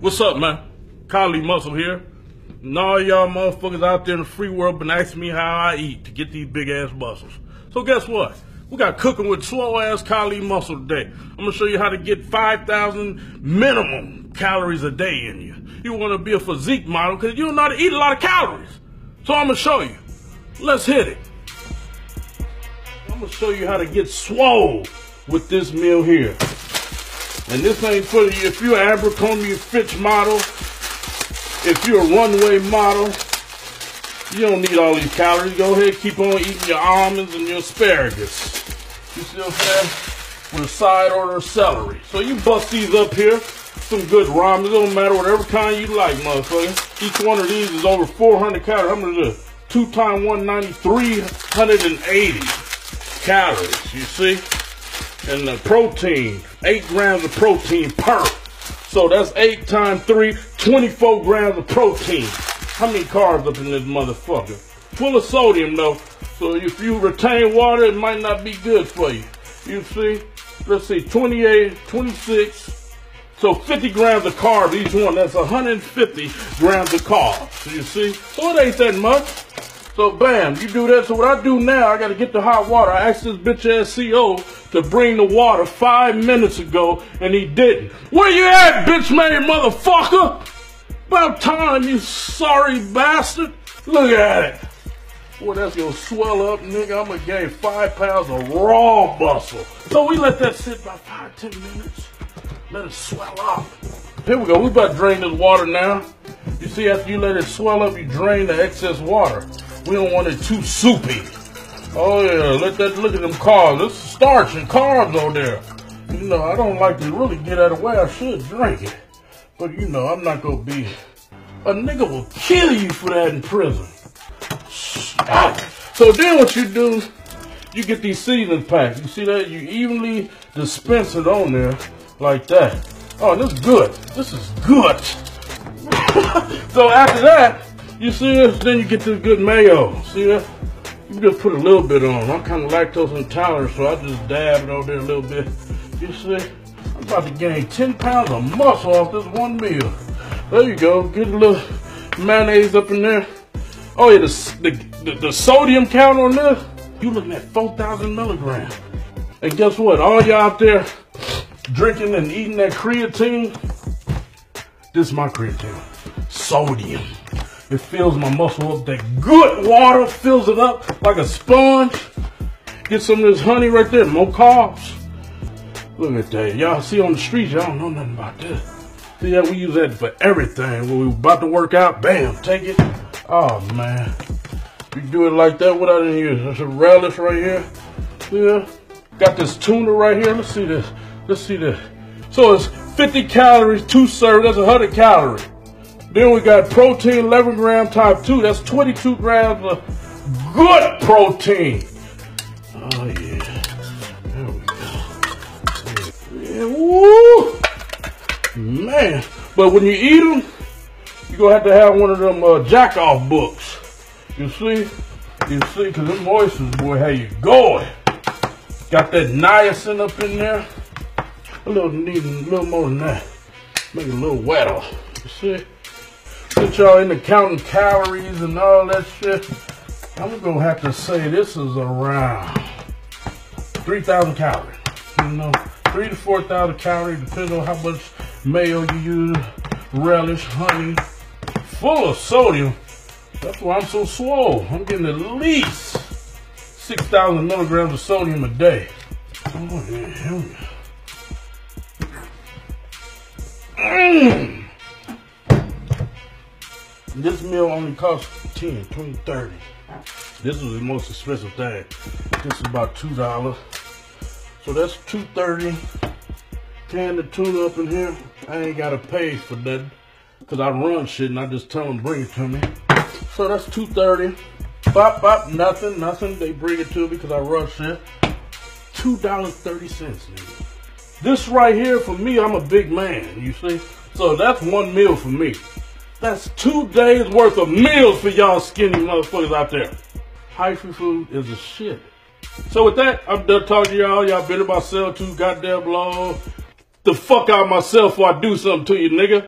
What's up, man? Kali Muscle here. And all y'all motherfuckers out there in the free world been asking me how I eat to get these big ass muscles. So guess what? We got cooking with slow ass Kali Muscle today. I'm gonna show you how to get 5,000 minimum calories a day in you. You wanna be a physique model because you know how to eat a lot of calories. So I'm gonna show you. Let's hit it. I'm gonna show you how to get swole with this meal here. And this ain't for you if you're an Abercrombie Fitch model, if you're a runway model, you don't need all these calories. Go ahead, keep on eating your almonds and your asparagus. You see what I'm saying? With a side order of celery. So you bust these up here. Some good ramen. It don't matter whatever kind you like, motherfucker. Each one of these is over 400 calories. How is it? Two times 190, 380 calories. You see? And the protein, eight grams of protein per. So that's eight times three, 24 grams of protein. How many carbs up in this motherfucker? Full of sodium though. So if you retain water, it might not be good for you. You see? Let's see, 28, 26. So 50 grams of carbs each one. That's 150 grams of carbs. You see? So it ain't that much. So bam, you do that. So what I do now, I gotta get the hot water. I asked this bitch ass CO to bring the water five minutes ago, and he didn't. Where you at, bitch made motherfucker? About time, you sorry bastard. Look at it. Boy, that's gonna swell up, nigga. I'm gonna gain five pounds of raw muscle. So we let that sit about five, ten minutes. Let it swell up. Here we go. We about to drain this water now. You see, after you let it swell up, you drain the excess water. We don't want it too soupy. Oh yeah, let that look at them carbs. There's starch and carbs on there. You know, I don't like to really get out of the way. I should drink it. But you know, I'm not gonna be a nigga will kill you for that in prison. So then what you do, you get these seasoning packs. You see that? You evenly dispense it on there like that. Oh, this is good. This is good. so after that, you see this? Then you get this good mayo. See that? You just put a little bit on. I'm kind of lactose intolerant, so I just dab it over there a little bit. You see? I'm about to gain 10 pounds of muscle off this one meal. There you go. Get a little mayonnaise up in there. Oh yeah, the, the, the, sodium count on this, you looking at 4,000 milligrams. And guess what? All y'all out there drinking and eating that creatine, this is my creatine. Sodium. It fills my muscle up. That good water fills it up like a sponge. Get some of this honey right there, more carbs. Look at that. Y'all see on the streets, y'all don't know nothing about this. See that we use that for everything. When we about to work out, bam, take it. Oh man. We do it like that without any use. There's a relish right here. Yeah. Got this tuna right here. Let's see this. Let's see this. So it's 50 calories, two serves. That's 100 calories. Then we got protein, 11 gram type 2. That's 22 grams of good protein. Oh, yeah. There we go. Yeah, woo! Man. But when you eat them, you're going to have to have one of them uh, jack-off books. You see? You see? Because them oysters, boy, how you going. Got that niacin up in there. A little, need a little more than that. Make it a little wetter. You see? Since y'all into counting calories and all that shit, I'm gonna have to say this is around 3,000 calories. You know, three to 4,000 calories, depending on how much mayo you use, relish, honey, full of sodium. That's why I'm so swole. I'm getting at least 6,000 milligrams of sodium a day. Oh, yeah. Mmm. This meal only costs 10, 20, 30. This is the most expensive thing. This is about $2. So that's 230 Can the tuna up in here. I ain't gotta pay for that because I run shit and I just tell them bring it to me. So that's 230 Bop, bop, nothing, nothing. They bring it to me because I run shit. $2.30, This right here, for me, I'm a big man, you see? So that's one meal for me. That's two days worth of meals for y'all skinny motherfuckers out there. Hyphy food is a shit. So with that, I'm done talking to y'all. Y'all about sell too goddamn long. The fuck out myself before I do something to you, nigga.